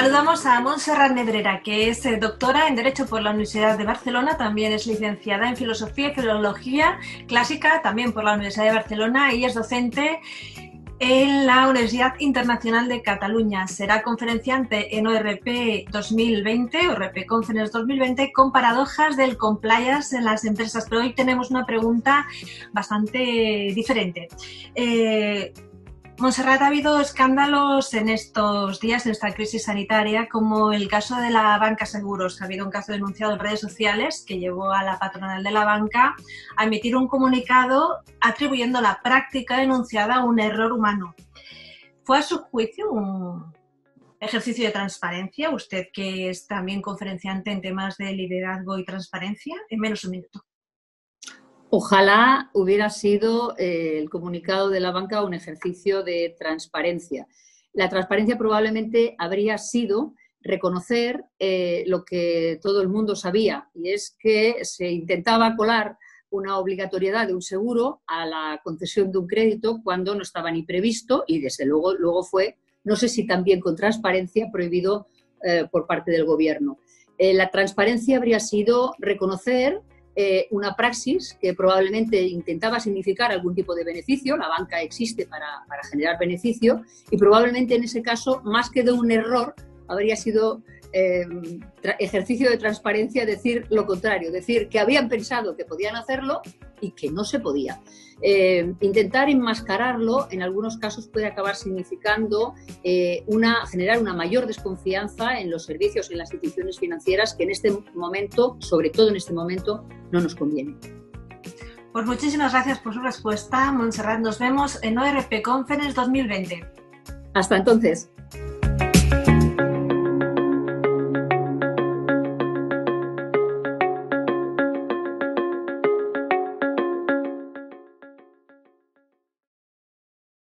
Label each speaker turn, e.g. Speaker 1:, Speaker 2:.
Speaker 1: Saludamos a Montserrat Nebrera, que es eh, doctora en Derecho por la Universidad de Barcelona, también es licenciada en Filosofía y Filología Clásica, también por la Universidad de Barcelona, y es docente en la Universidad Internacional de Cataluña. Será conferenciante en ORP 2020, ORP Conference 2020, con paradojas del compliance en las empresas. Pero hoy tenemos una pregunta bastante diferente. Eh, Monserrat, ha habido escándalos en estos días, en esta crisis sanitaria, como el caso de la banca seguros. Ha habido un caso denunciado en redes sociales que llevó a la patronal de la banca a emitir un comunicado atribuyendo la práctica denunciada a un error humano. ¿Fue a su juicio un ejercicio de transparencia? Usted que es también conferenciante en temas de liderazgo y transparencia, en menos de un minuto.
Speaker 2: Ojalá hubiera sido eh, el comunicado de la banca un ejercicio de transparencia. La transparencia probablemente habría sido reconocer eh, lo que todo el mundo sabía, y es que se intentaba colar una obligatoriedad de un seguro a la concesión de un crédito cuando no estaba ni previsto y desde luego luego fue, no sé si también con transparencia, prohibido eh, por parte del gobierno. la transparencia habría sido reconocer eh, una praxis que probablemente intentaba significar algún tipo de beneficio, la banca existe para, generar beneficio, y probablemente en ese caso, más que de un error, habría sido eh, ejercicio de transparencia decir lo contrario, decir que habían pensado que podían hacerlo y que no se podía. Eh, intentar enmascararlo en algunos casos puede acabar significando eh, una, generar una mayor desconfianza en los servicios en las instituciones financieras que en este momento, sobre todo en este momento, no nos conviene.
Speaker 1: Pues muchísimas gracias por su respuesta, Montserrat. Nos vemos en ORP Conference 2020.
Speaker 2: Hasta entonces.